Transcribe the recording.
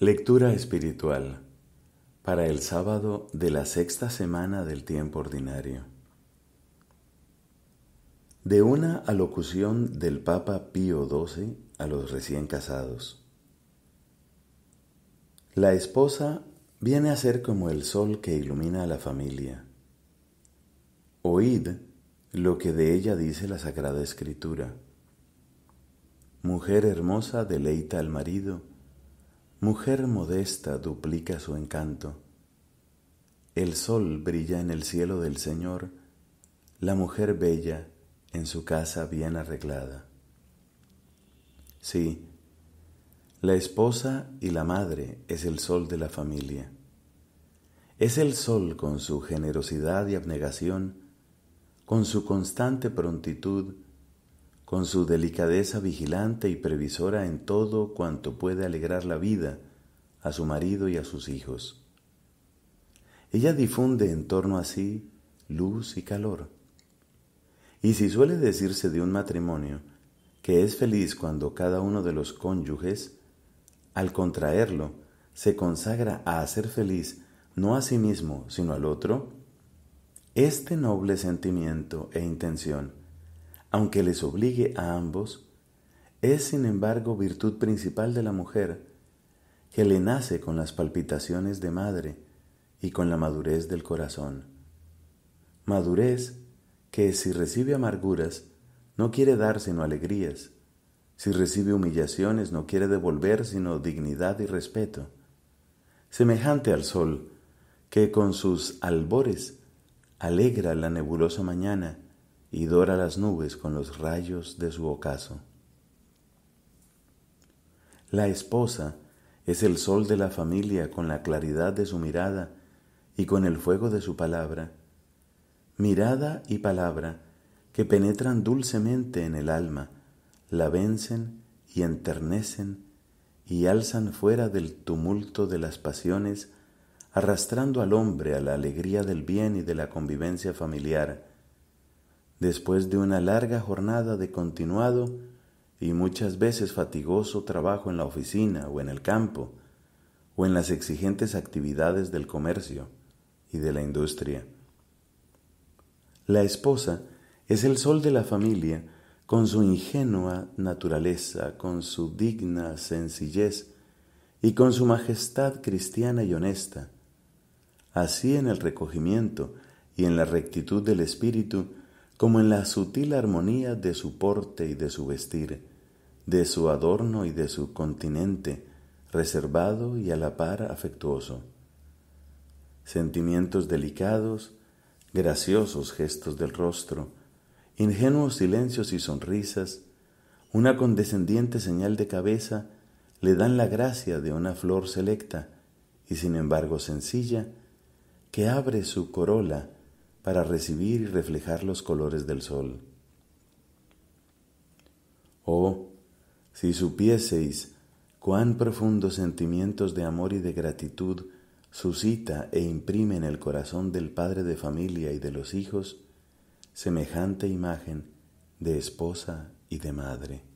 Lectura espiritual para el sábado de la sexta semana del tiempo ordinario. De una alocución del Papa Pío XII a los recién casados. La esposa viene a ser como el sol que ilumina a la familia. Oíd lo que de ella dice la Sagrada Escritura. Mujer hermosa deleita al marido, Mujer modesta duplica su encanto. El sol brilla en el cielo del Señor, la mujer bella en su casa bien arreglada. Sí, la esposa y la madre es el sol de la familia. Es el sol con su generosidad y abnegación, con su constante prontitud, con su delicadeza vigilante y previsora en todo cuanto puede alegrar la vida a su marido y a sus hijos. Ella difunde en torno a sí luz y calor. Y si suele decirse de un matrimonio que es feliz cuando cada uno de los cónyuges, al contraerlo, se consagra a hacer feliz no a sí mismo, sino al otro, este noble sentimiento e intención aunque les obligue a ambos, es sin embargo virtud principal de la mujer, que le nace con las palpitaciones de madre y con la madurez del corazón. Madurez que si recibe amarguras, no quiere dar sino alegrías, si recibe humillaciones, no quiere devolver sino dignidad y respeto, semejante al sol, que con sus albores alegra la nebulosa mañana, y dora las nubes con los rayos de su ocaso. La esposa es el sol de la familia con la claridad de su mirada y con el fuego de su palabra. Mirada y palabra que penetran dulcemente en el alma, la vencen y enternecen y alzan fuera del tumulto de las pasiones, arrastrando al hombre a la alegría del bien y de la convivencia familiar, después de una larga jornada de continuado y muchas veces fatigoso trabajo en la oficina o en el campo o en las exigentes actividades del comercio y de la industria. La esposa es el sol de la familia con su ingenua naturaleza, con su digna sencillez y con su majestad cristiana y honesta. Así en el recogimiento y en la rectitud del espíritu como en la sutil armonía de su porte y de su vestir, de su adorno y de su continente, reservado y a la par afectuoso. Sentimientos delicados, graciosos gestos del rostro, ingenuos silencios y sonrisas, una condescendiente señal de cabeza le dan la gracia de una flor selecta y sin embargo sencilla, que abre su corola para recibir y reflejar los colores del sol. Oh, si supieseis cuán profundos sentimientos de amor y de gratitud suscita e imprime en el corazón del padre de familia y de los hijos semejante imagen de esposa y de madre.